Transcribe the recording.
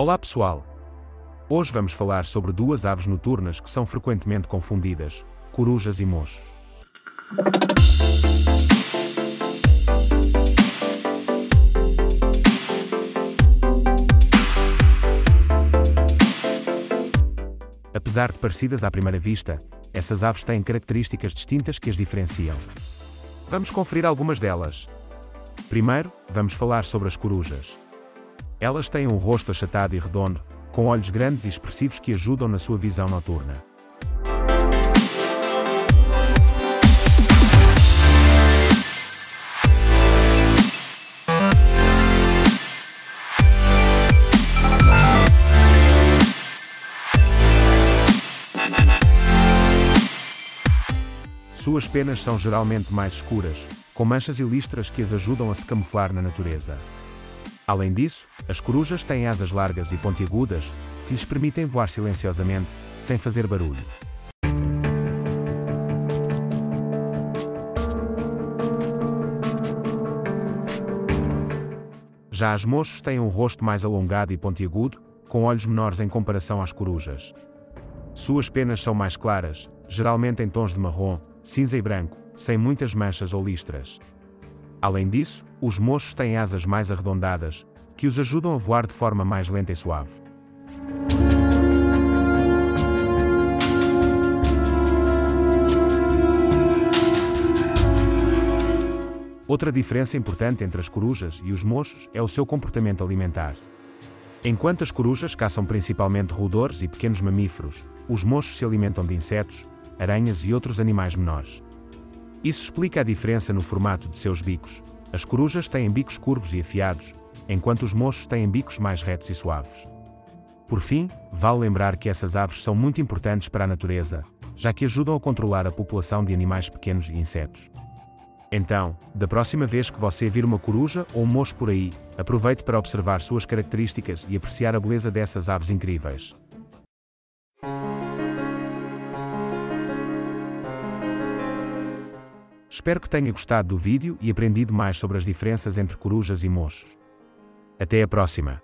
Olá pessoal! Hoje vamos falar sobre duas aves noturnas que são frequentemente confundidas, corujas e mochos. Apesar de parecidas à primeira vista, essas aves têm características distintas que as diferenciam. Vamos conferir algumas delas. Primeiro, vamos falar sobre as corujas. Elas têm um rosto achatado e redondo, com olhos grandes e expressivos que ajudam na sua visão noturna. Suas penas são geralmente mais escuras, com manchas e listras que as ajudam a se camuflar na natureza. Além disso, as corujas têm asas largas e pontiagudas, que lhes permitem voar silenciosamente, sem fazer barulho. Já as mochos têm um rosto mais alongado e pontiagudo, com olhos menores em comparação às corujas. Suas penas são mais claras, geralmente em tons de marrom, cinza e branco, sem muitas manchas ou listras. Além disso, os mochos têm asas mais arredondadas, que os ajudam a voar de forma mais lenta e suave. Outra diferença importante entre as corujas e os mochos é o seu comportamento alimentar. Enquanto as corujas caçam principalmente roedores e pequenos mamíferos, os mochos se alimentam de insetos, aranhas e outros animais menores. Isso explica a diferença no formato de seus bicos. As corujas têm bicos curvos e afiados, enquanto os mochos têm bicos mais retos e suaves. Por fim, vale lembrar que essas aves são muito importantes para a natureza, já que ajudam a controlar a população de animais pequenos e insetos. Então, da próxima vez que você vir uma coruja ou um mocho por aí, aproveite para observar suas características e apreciar a beleza dessas aves incríveis. Espero que tenha gostado do vídeo e aprendido mais sobre as diferenças entre corujas e mochos. Até a próxima!